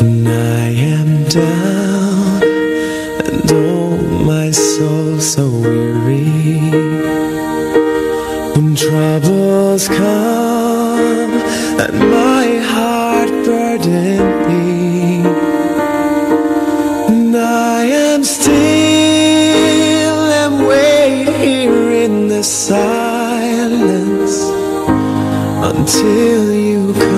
When I am down and oh my soul so weary. When troubles come and my heart burden me And I am still and wait here in the silence Until you come.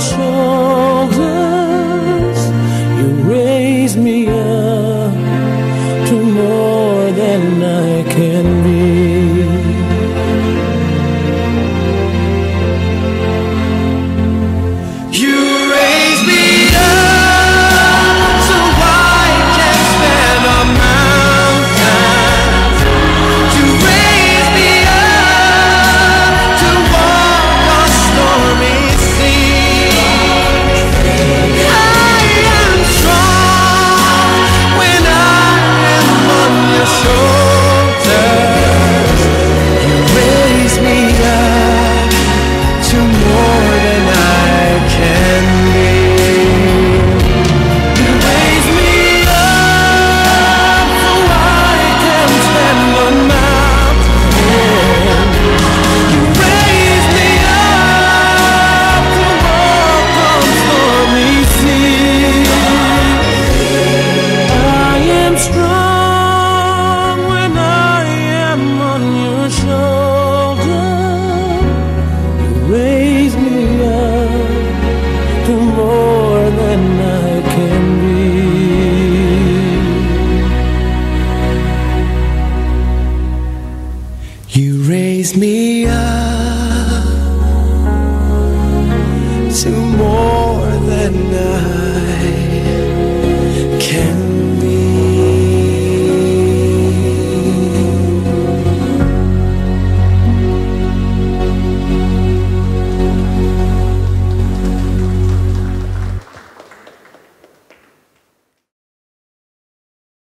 说。raise me up to more than I can.